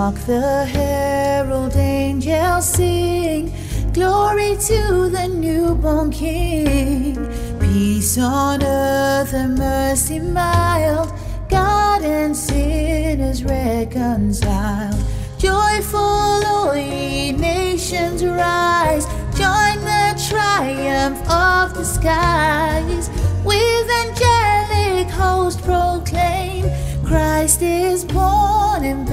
Hark the herald angels sing, Glory to the newborn King. Peace on earth and mercy mild, God and sinners reconciled. Joyful, all ye nations rise, join the triumph of the skies. With angelic host proclaim, Christ is born in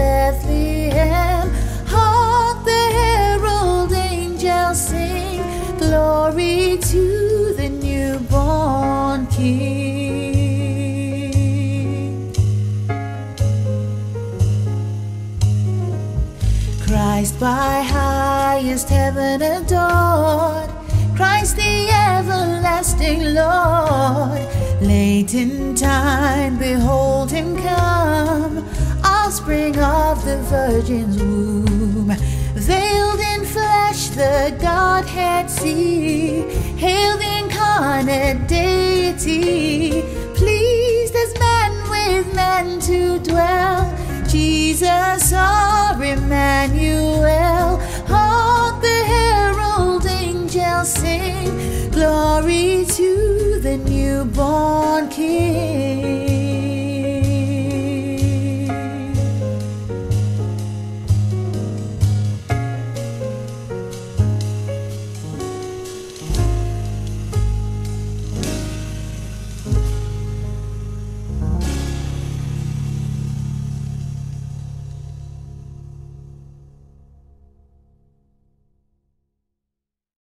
Bethlehem. Hark the herald angels sing, glory to the newborn King. Christ by highest heaven adored, Christ the everlasting Lord. Late in time, behold him come, offspring of the Virgin's womb. Veiled in flesh, the Godhead see, hail the incarnate deity, pleased as man with man to dwell. Jesus our Emmanuel, hark the herald angels sing, glory to the newborn King.